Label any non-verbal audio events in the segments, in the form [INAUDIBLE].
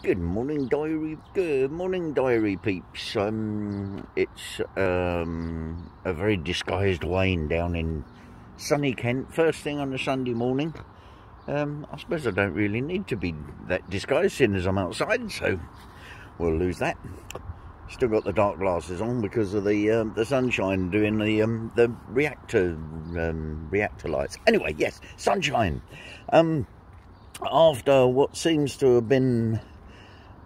Good morning, diary. Good morning, diary peeps. Um, it's um, a very disguised Wayne down in sunny Kent. First thing on a Sunday morning. Um, I suppose I don't really need to be that disguised, seeing as I'm outside, so we'll lose that. Still got the dark glasses on because of the um, the sunshine doing the um, the reactor um, Reactolites. Anyway, yes, sunshine. Um, after what seems to have been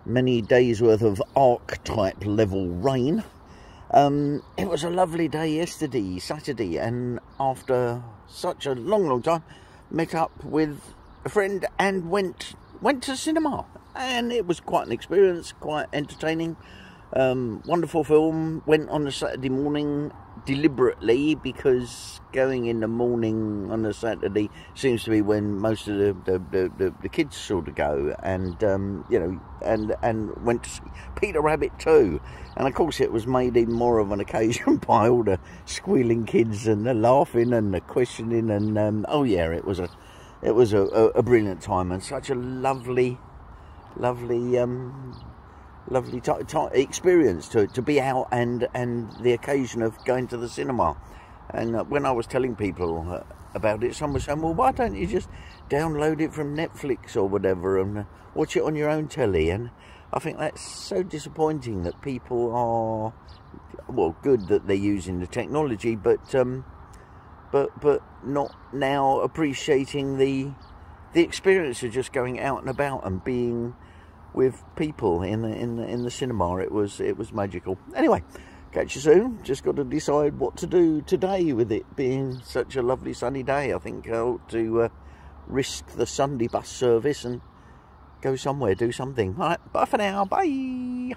many days worth of archetype level rain. Um, it was a lovely day yesterday, Saturday, and after such a long, long time, met up with a friend and went went to cinema, and it was quite an experience, quite entertaining. Um, wonderful film. Went on a Saturday morning deliberately because going in the morning on a Saturday seems to be when most of the the, the, the, the kids sort of go, and um, you know, and and went to see Peter Rabbit too, and of course it was made even more of an occasion [LAUGHS] by all the squealing kids and the laughing and the questioning, and um, oh yeah, it was a it was a, a, a brilliant time and such a lovely, lovely. Um, lovely experience to, to be out and and the occasion of going to the cinema. And uh, when I was telling people uh, about it, some was saying, "Well, why don't you just download it from Netflix or whatever and uh, watch it on your own telly?" And I think that's so disappointing that people are well, good that they're using the technology, but um, but but not now appreciating the the experience of just going out and about and being with people in the in the in the cinema. It was it was magical. Anyway, catch you soon. Just got to decide what to do today with it being such a lovely sunny day. I think I ought to uh, risk the Sunday bus service and go somewhere, do something. All right, bye for now. Bye.